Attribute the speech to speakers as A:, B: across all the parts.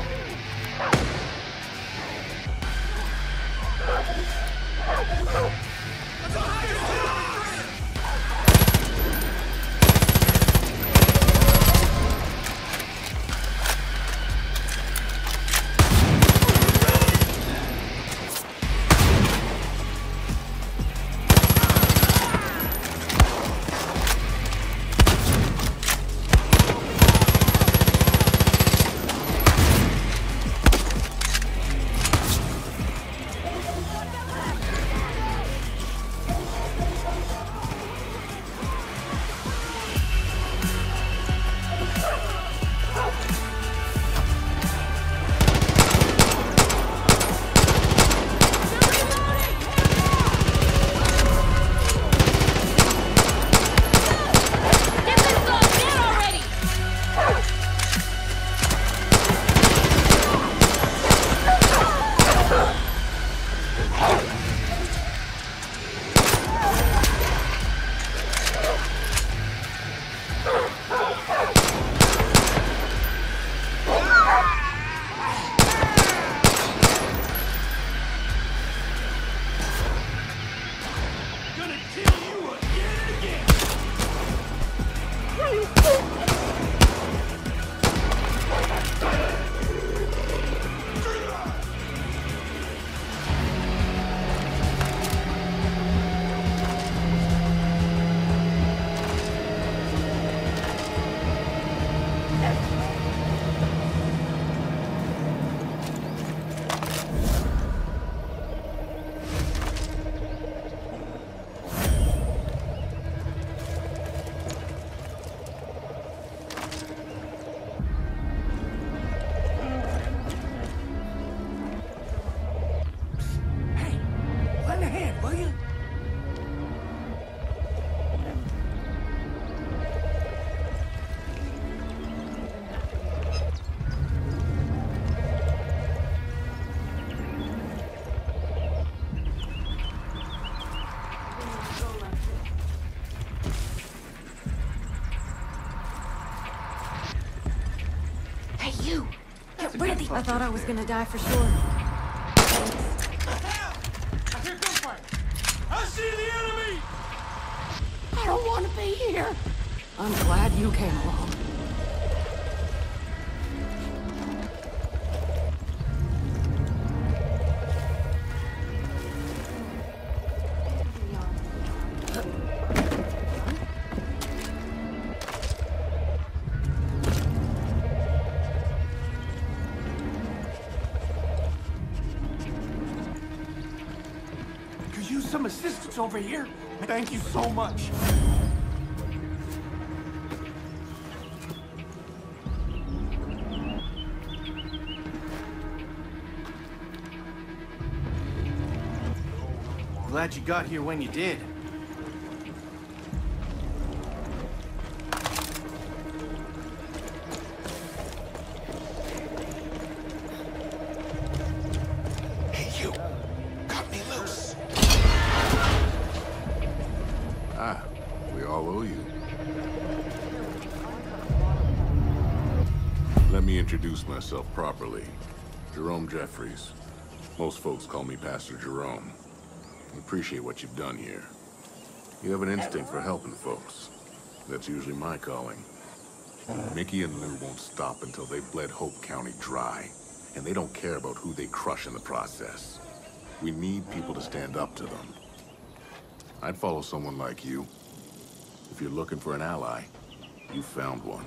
A: Let's
B: go higher! Get ready! I thought I was gonna die for sure.
A: I hear gunfire. I see the enemy!
B: I don't want to be here. I'm glad you came along.
A: Assistance over here. Thank you so much.
C: Glad you got here when you did.
D: Jerome Jeffries. Most folks call me Pastor Jerome. I appreciate what you've done here. You have an instinct for helping folks. That's usually my calling. Mickey and Lou won't stop until they've bled Hope County dry. And they don't care about who they crush in the process. We need people to stand up to them. I'd follow someone like you. If you're looking for an ally, you found one.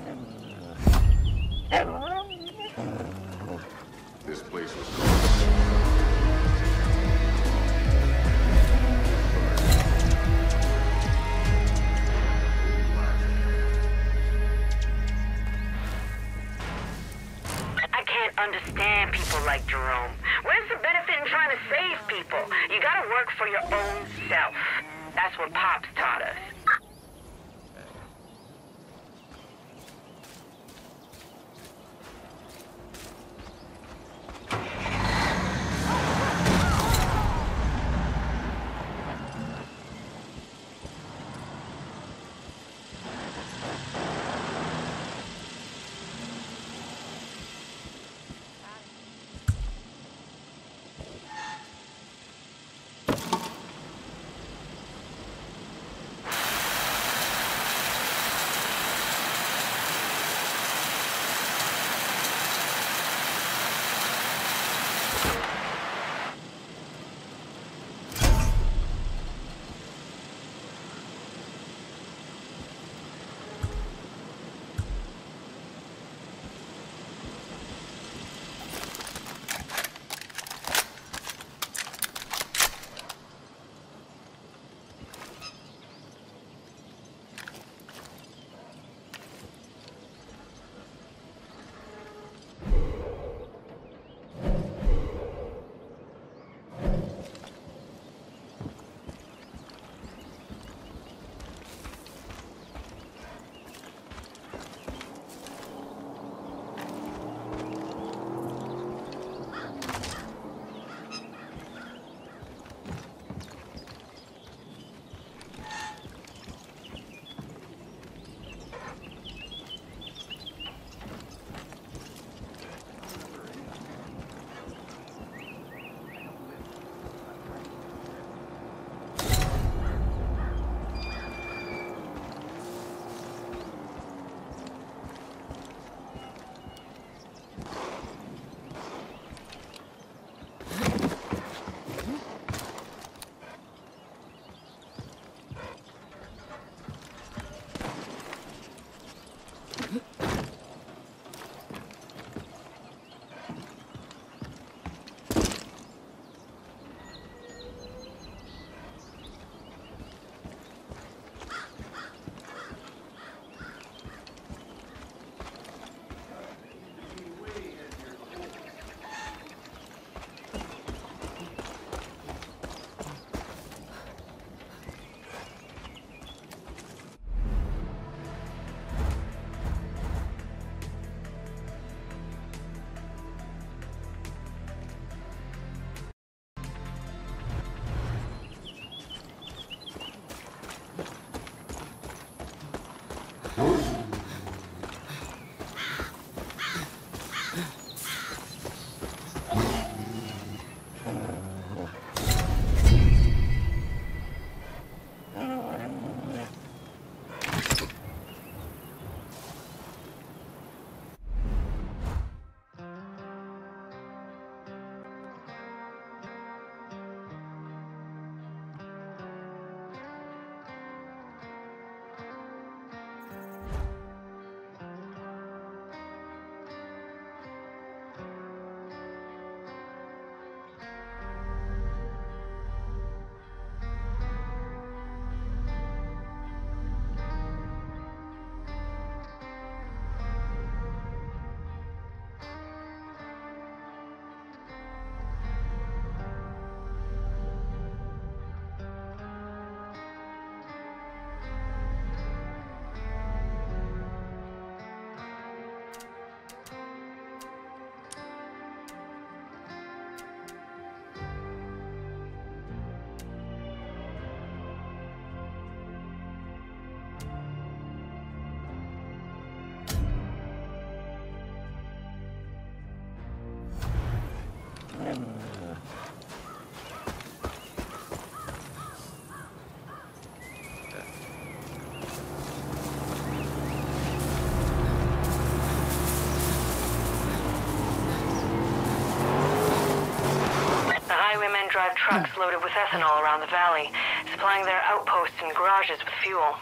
E: Trucks loaded with ethanol around the valley, supplying their outposts and garages with fuel.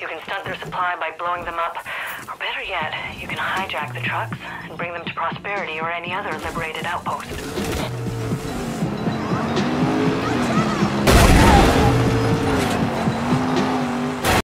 E: You can stunt their supply by blowing them up, or better yet, you can hijack the trucks and bring them to Prosperity or any other liberated outpost.